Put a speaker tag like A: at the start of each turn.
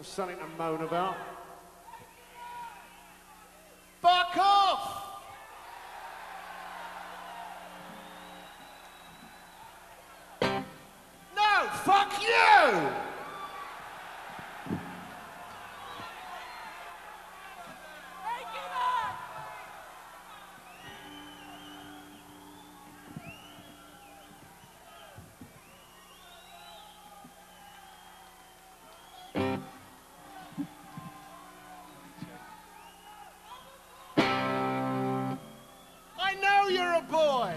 A: have something to moan about.
B: Fuck off! No, fuck you! boy.